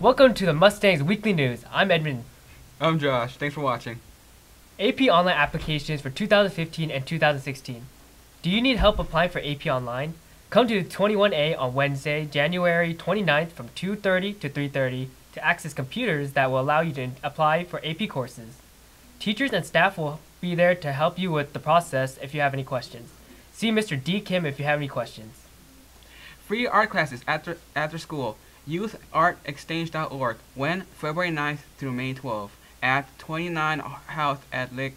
Welcome to the Mustangs Weekly News. I'm Edmund. I'm Josh. Thanks for watching. AP Online applications for 2015 and 2016. Do you need help applying for AP Online? Come to 21A on Wednesday, January 29th from 2:30 to 3:30 to access computers that will allow you to apply for AP courses. Teachers and staff will be there to help you with the process if you have any questions. See Mr. D. Kim if you have any questions. Free art classes after after school. YouthArtExchange.org. When February 9th through May 12th at 29 House at Lick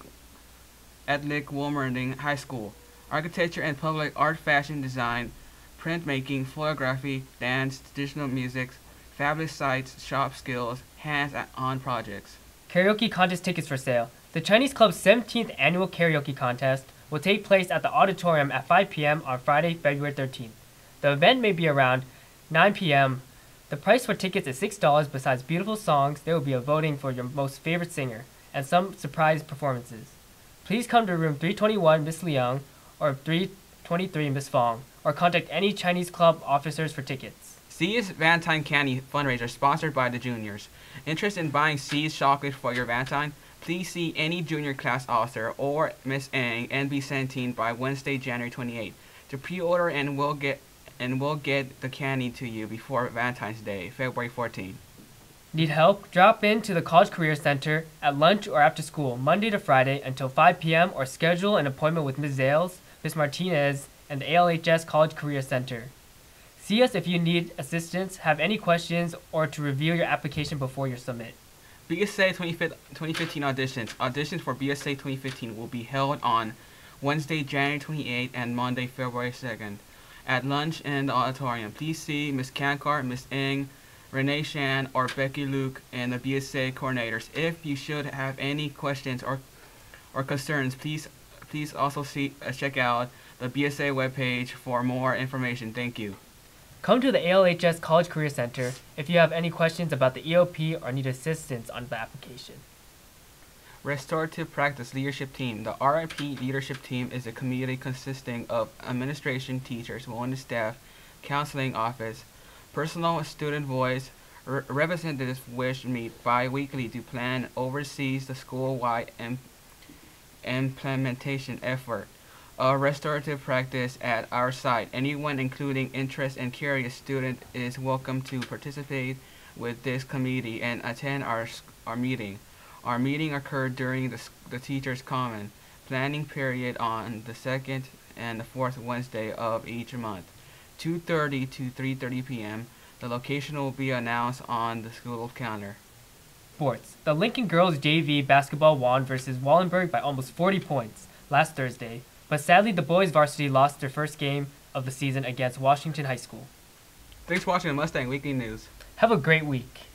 at Lick Wilmerding High School. Architecture and public art, fashion design, printmaking, photography, dance, traditional music, fabulous sites, shop skills, hands-on projects. Karaoke contest tickets for sale. The Chinese Club's 17th annual karaoke contest will take place at the auditorium at 5 p.m. on Friday, February 13th. The event may be around 9 p.m. The price for tickets is $6. Besides beautiful songs, there will be a voting for your most favorite singer and some surprise performances. Please come to room 321 Miss Liang or 323 Miss Fong or contact any Chinese Club officers for tickets. See's Valentine Candy fundraiser sponsored by the juniors. Interest in buying See's chocolate for your Valentine? Please see any junior class officer or Miss Ang and be sent in by Wednesday, January 28 to pre-order and we'll get and we'll get the candy to you before Valentine's Day, February 14. Need help? Drop in to the College Career Center at lunch or after school, Monday to Friday until 5 p.m. or schedule an appointment with Ms. Zales, Ms. Martinez, and the ALHS College Career Center. See us if you need assistance, have any questions, or to review your application before you submit. BSA 2015 auditions. Auditions for BSA 2015 will be held on Wednesday, January 28th and Monday, February 2nd at lunch in the auditorium. Please see Ms. Kankar, Ms. Ng, Renee Shan, or Becky Luke and the BSA coordinators. If you should have any questions or or concerns, please please also see uh, check out the BSA webpage for more information. Thank you. Come to the ALHS College Career Center if you have any questions about the EOP or need assistance on the application. Restorative Practice Leadership Team. The RIP Leadership Team is a committee consisting of administration, teachers, wellness staff, counseling office, personal student voice, re representatives which meet bi-weekly to plan oversees the school-wide implementation effort a restorative practice at our site. Anyone including interest and curious student is welcome to participate with this committee and attend our, our meeting. Our meeting occurred during the, the teacher's common planning period on the second and the fourth Wednesday of each month, 2.30 to 3.30 p.m. The location will be announced on the school calendar. Sports. The Lincoln girls JV basketball won versus Wallenberg by almost 40 points last Thursday, but sadly the boys varsity lost their first game of the season against Washington High School. Thanks for watching the Mustang Weekly News. Have a great week.